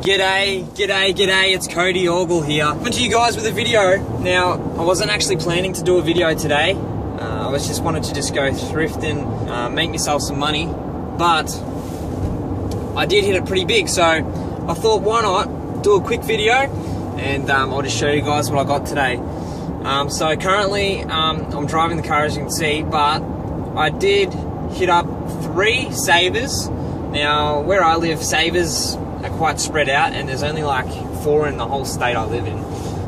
G'day, g'day, g'day, it's Codey Orgill here. Coming to you guys with a video. Now, I wasn't actually planning to do a video today. Uh, I was just wanted to just go thrifting, uh, make myself some money, but I did hit it pretty big, so I thought why not do a quick video and um, I'll just show you guys what I got today. Um, so currently, um, I'm driving the car as you can see, but I did hit up three savers. Now, where I live, savers are quite spread out, and there's only like four in the whole state I live in.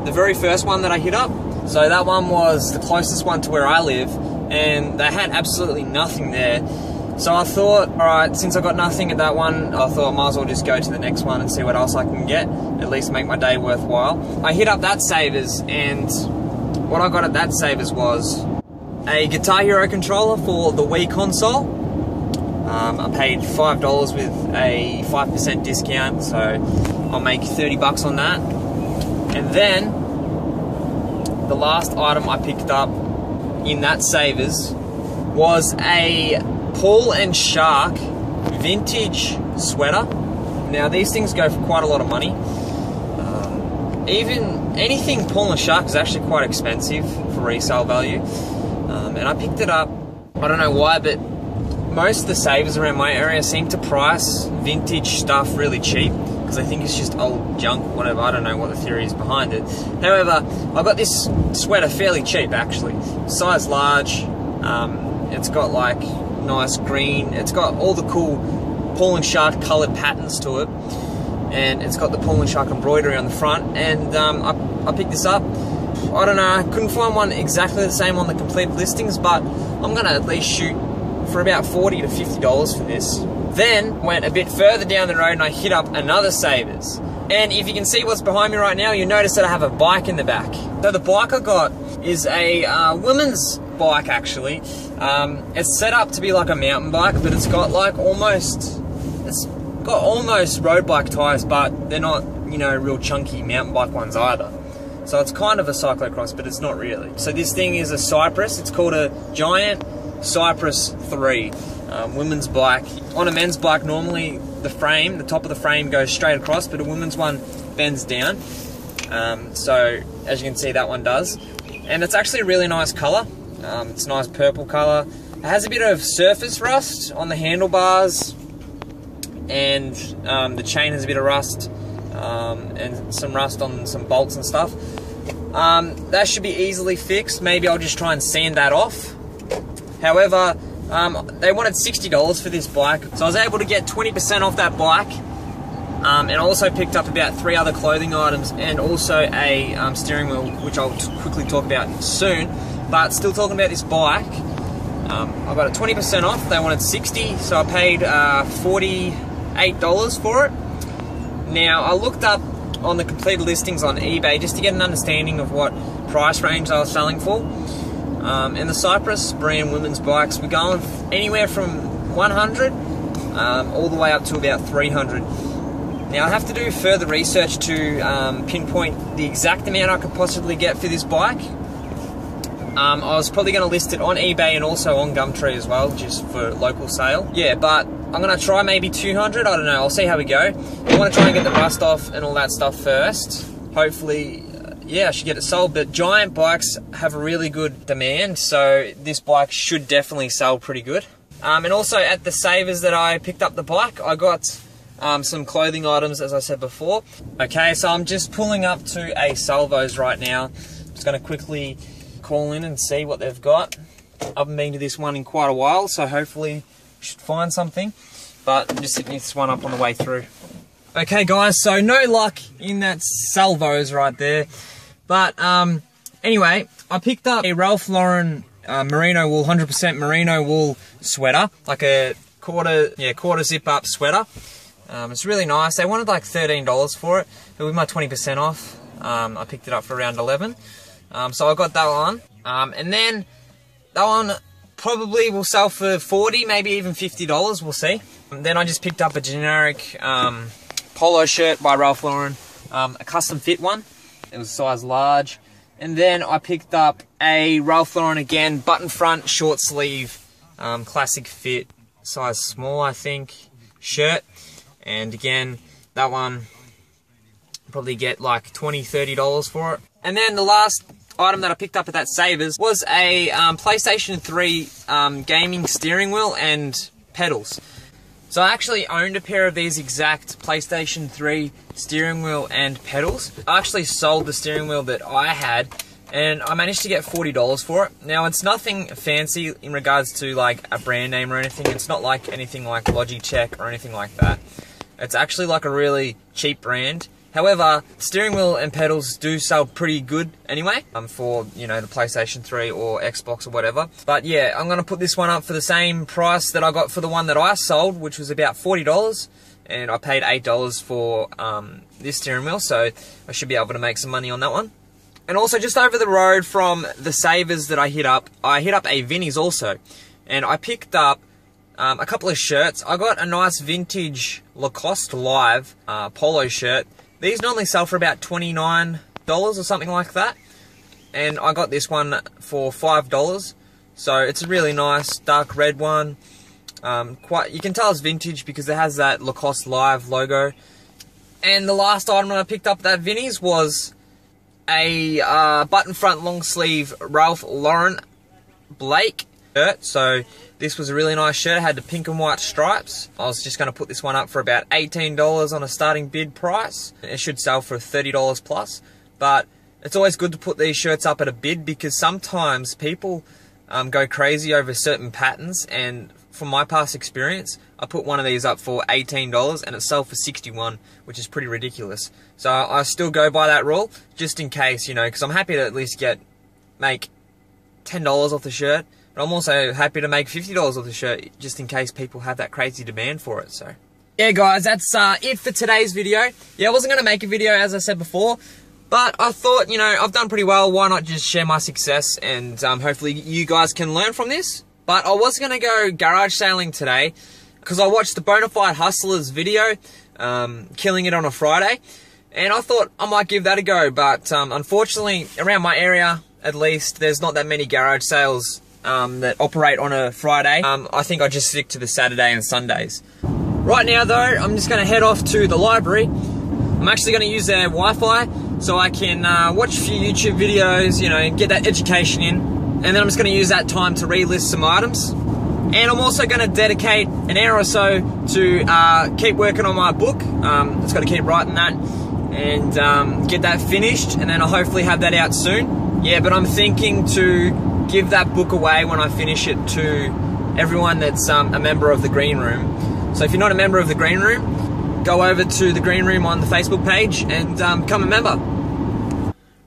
The very first one that I hit up, so that one was the closest one to where I live, and they had absolutely nothing there. So I thought, alright, since I got nothing at that one, I thought I might as well just go to the next one and see what else I can get, at least make my day worthwhile. I hit up that Savers, and what I got at that Savers was a Guitar Hero controller for the Wii console, um, I paid $5 with a 5% discount, so I'll make 30 bucks on that. And then, the last item I picked up in that Savers was a Paul and Shark vintage sweater. Now, these things go for quite a lot of money. Um, even anything Paul and Shark is actually quite expensive for resale value. Um, and I picked it up, I don't know why, but most of the savers around my area seem to price vintage stuff really cheap because I think it's just old junk, whatever. I don't know what the theory is behind it. However, I got this sweater fairly cheap actually, size large. Um, it's got like nice green. It's got all the cool Paul and Shark coloured patterns to it, and it's got the Paul and Shark embroidery on the front. And um, I, I picked this up. I don't know. I couldn't find one exactly the same on the complete listings, but I'm gonna at least shoot for about 40 to 50 dollars for this. Then went a bit further down the road and I hit up another Savers. And if you can see what's behind me right now, you notice that I have a bike in the back. So the bike I got is a uh, women's bike actually. Um, it's set up to be like a mountain bike, but it's got like almost, it's got almost road bike tires, but they're not, you know, real chunky mountain bike ones either. So it's kind of a cyclocross, but it's not really. So this thing is a Cypress. It's called a Giant Cypress 3 um, women's bike. On a men's bike, normally the frame, the top of the frame goes straight across, but a women's one bends down. Um, so as you can see, that one does. And it's actually a really nice colour. Um, it's a nice purple colour. It has a bit of surface rust on the handlebars, and um, the chain has a bit of rust, um, and some rust on some bolts and stuff. Um, that should be easily fixed. Maybe I'll just try and sand that off However, um, they wanted $60 for this bike, so I was able to get 20% off that bike. Um, and also picked up about three other clothing items and also a um, steering wheel, which I'll quickly talk about soon. But still talking about this bike, um, I got a 20% off. They wanted 60, so I paid uh, $48 for it. Now I looked up on the completed listings on eBay just to get an understanding of what price range I was selling for. Um, and the Cypress brand women's bikes, we're going anywhere from 100 um, all the way up to about 300. Now I have to do further research to um, pinpoint the exact amount I could possibly get for this bike. Um, I was probably going to list it on eBay and also on Gumtree as well, just for local sale. Yeah, but I'm going to try maybe 200. I don't know. I'll see how we go. I want to try and get the rust off and all that stuff first. Hopefully yeah, I should get it sold. But giant bikes have a really good demand, so this bike should definitely sell pretty good. Um, and also at the Savers that I picked up the bike, I got um, some clothing items, as I said before. Okay, so I'm just pulling up to a Salvos right now. Just going to quickly call in and see what they've got. I haven't been to this one in quite a while, so hopefully should find something. But I'm just setting this one up on the way through. Okay, guys, so no luck in that Salvos right there. But um, anyway, I picked up a Ralph Lauren uh, merino wool, 100% merino wool sweater, like a quarter, yeah, quarter zip up sweater. Um, it's really nice. They wanted like $13 for it, but with my 20% off, um, I picked it up for around 11. Um, so I got that one. Um, and then that one probably will sell for 40, maybe even $50, we'll see. And then I just picked up a generic um, polo shirt by Ralph Lauren, um, a custom fit one. It was size large. And then I picked up a Ralph Lauren again, button front, short sleeve, um, classic fit, size small, I think, shirt. And again, that one probably get like 20 $30 for it. And then the last item that I picked up at that Savers was a um, PlayStation 3 um, gaming steering wheel and pedals. So I actually owned a pair of these exact PlayStation 3 steering wheel and pedals. I actually sold the steering wheel that I had and I managed to get $40 for it. Now it's nothing fancy in regards to like a brand name or anything. It's not like anything like Logitech or anything like that. It's actually like a really cheap brand However, steering wheel and pedals do sell pretty good anyway um, for, you know, the PlayStation 3 or Xbox or whatever. But yeah, I'm going to put this one up for the same price that I got for the one that I sold, which was about $40. And I paid $8 for um, this steering wheel, so I should be able to make some money on that one. And also, just over the road from the Savers that I hit up, I hit up a Vinnie's also. And I picked up um, a couple of shirts. I got a nice vintage Lacoste Live uh, polo shirt these normally sell for about $29 or something like that. And I got this one for $5. So it's a really nice dark red one. Um, quite, you can tell it's vintage because it has that Lacoste Live logo. And the last item I picked up at that Vinnie's was a uh, button front long sleeve Ralph Lauren Blake shirt. So this was a really nice shirt. It had the pink and white stripes. I was just going to put this one up for about $18 on a starting bid price. It should sell for $30 plus. But it's always good to put these shirts up at a bid because sometimes people um, go crazy over certain patterns and from my past experience, I put one of these up for $18 and it sold for 61 which is pretty ridiculous. So I still go by that rule, just in case, you know, because I'm happy to at least get, make $10 off the shirt. But I'm also happy to make $50 off the shirt just in case people have that crazy demand for it. So, yeah, guys, that's uh, it for today's video. Yeah, I wasn't going to make a video, as I said before, but I thought, you know, I've done pretty well. Why not just share my success and um, hopefully you guys can learn from this? But I was going to go garage sailing today because I watched the Bonafide Hustlers video, um, killing it on a Friday, and I thought I might give that a go. But um, unfortunately, around my area, at least, there's not that many garage sales um, that operate on a Friday. Um, I think I just stick to the Saturday and Sundays. Right now though, I'm just gonna head off to the library. I'm actually gonna use their Wi-Fi so I can uh, watch a few YouTube videos, you know, get that education in. And then I'm just gonna use that time to relist some items. And I'm also gonna dedicate an hour or so to uh, keep working on my book. Um, just gotta keep writing that and um, get that finished and then I'll hopefully have that out soon. Yeah, but I'm thinking to give that book away when I finish it to everyone that's um, a member of the Green Room. So if you're not a member of the Green Room, go over to the Green Room on the Facebook page and um, become a member.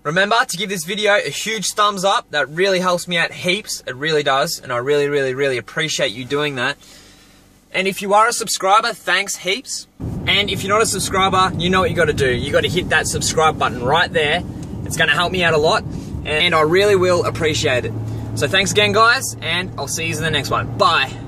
Remember to give this video a huge thumbs up. That really helps me out heaps. It really does. And I really, really, really appreciate you doing that. And if you are a subscriber, thanks heaps. And if you're not a subscriber, you know what you got to do. You got to hit that subscribe button right there. It's going to help me out a lot and I really will appreciate it. So thanks again, guys, and I'll see you in the next one. Bye.